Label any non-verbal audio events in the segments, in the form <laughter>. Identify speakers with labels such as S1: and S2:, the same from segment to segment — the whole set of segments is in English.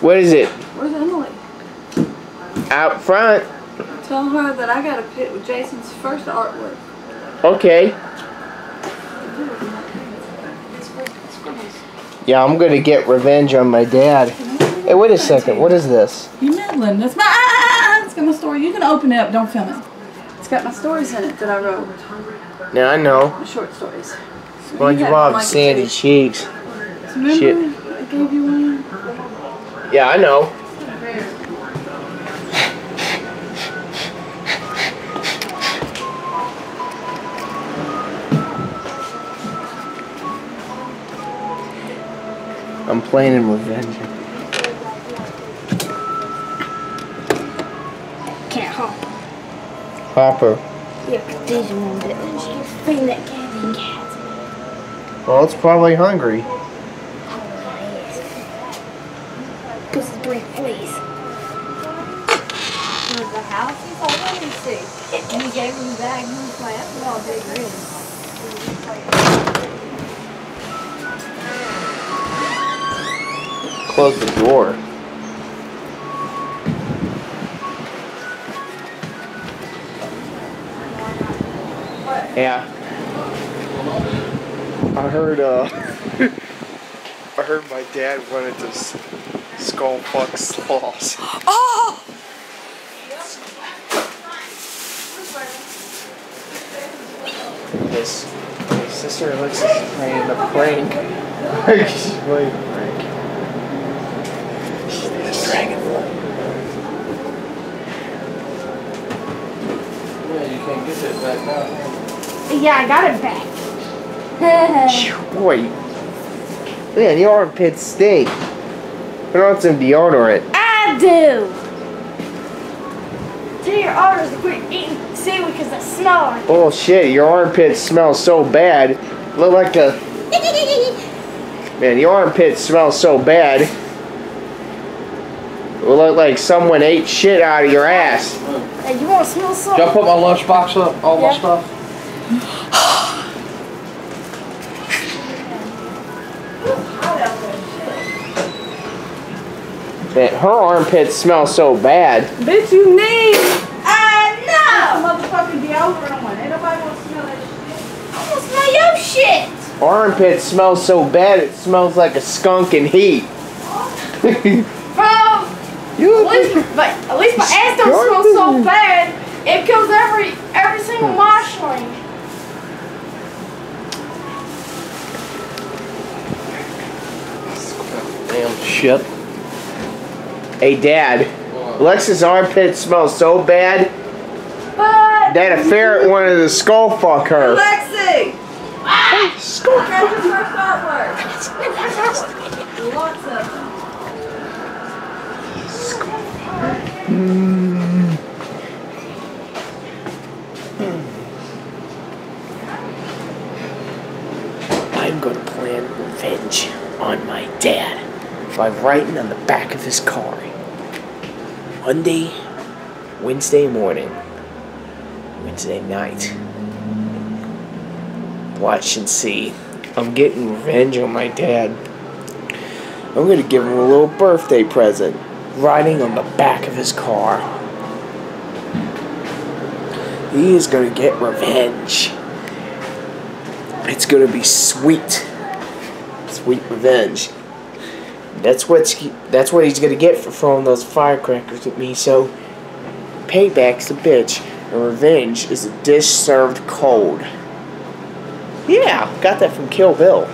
S1: What is it?
S2: Where's Emily?
S1: Out front.
S2: Tell her that I got a pit with Jason's first artwork.
S1: Okay. Yeah, I'm gonna get revenge on my dad. Hey, wait a second. What is this?
S2: You meddling. That's my ah, ah, ah, It's got my story. You can open it up. Don't film it. It's got my stories in it that I wrote.
S1: Yeah, I know.
S2: My short stories.
S1: SpongeBob, Sandy. Cheeks.
S2: Remember
S1: Shit.
S2: I gave you one?
S1: Yeah, I know. I'm playing in revenge.
S3: Can't hop.
S1: Hopper.
S3: Yeah, this one, but then she bring that cat in cat.
S1: Well, it's probably hungry.
S3: Because it's bring fleas.
S4: the house. He's like, let me see. And he gave him the bag and he was like, that's all big red.
S1: Close the door. Yeah. I heard, uh, <laughs> I heard my dad wanted to s- skull fuck sloths.
S2: Oh!
S1: His, his sister Alexis is playing a prank. She's playing a prank. She's a dragonfly.
S5: Yeah, you can't get that back now.
S3: Yeah, I got it back. <laughs>
S1: Phew, Boy, man, your armpits stink. Put on some deodorant.
S3: I do. Tell your owners to quit eating seaweed because I snore.
S1: Oh shit, your armpits smell so bad. Look like a <laughs> man. Your armpits smell so bad. It look like someone ate shit out of your ass.
S3: Hey, you want to smell
S5: Should I
S3: something?
S5: put my lunchbox up? All my stuff?
S1: Man, her armpits smell so bad.
S2: Bitch, you need
S3: I
S2: a
S3: know.
S2: motherfucking deodorant on. Ain't nobody gonna smell that shit.
S3: I want to smell your shit.
S1: Armpits smell so bad it smells like a skunk in heat. <laughs>
S3: Bro,
S1: you
S3: at least, but at least my ass don't smell so bad. It kills every every single washling.
S1: Damn shit. Hey, Dad. Alexa's armpit smells so bad
S3: But
S1: that a ferret wanted to skull fuck her.
S2: Lexi!
S1: Skull
S2: Grab your first artwork. Lots of them.
S1: I'm gonna plan revenge on my dad by writing on the back of his car. Monday, Wednesday morning, Wednesday night. Watch and see. I'm getting revenge on my dad. I'm gonna give him a little birthday present. Riding on the back of his car. He is gonna get revenge. It's gonna be sweet, sweet revenge. That's what's that's what he's gonna get for throwing those firecrackers at me. So, payback's a bitch, and revenge is a dish served cold. Yeah, got that from Kill Bill.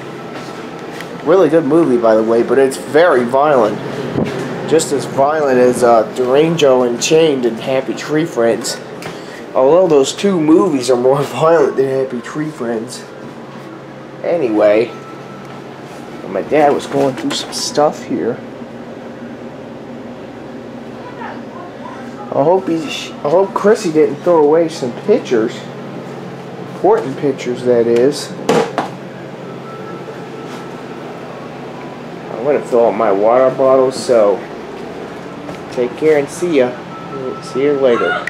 S1: Really good movie, by the way, but it's very violent. Just as violent as uh, Django Unchained and Happy Tree Friends. Although those two movies are more <laughs> violent than Happy Tree Friends. Anyway, my dad was going through some stuff here. I hope he, I hope Chrissy didn't throw away some pictures, important pictures that is. I'm gonna fill up my water bottle, so take care and see ya. See you later.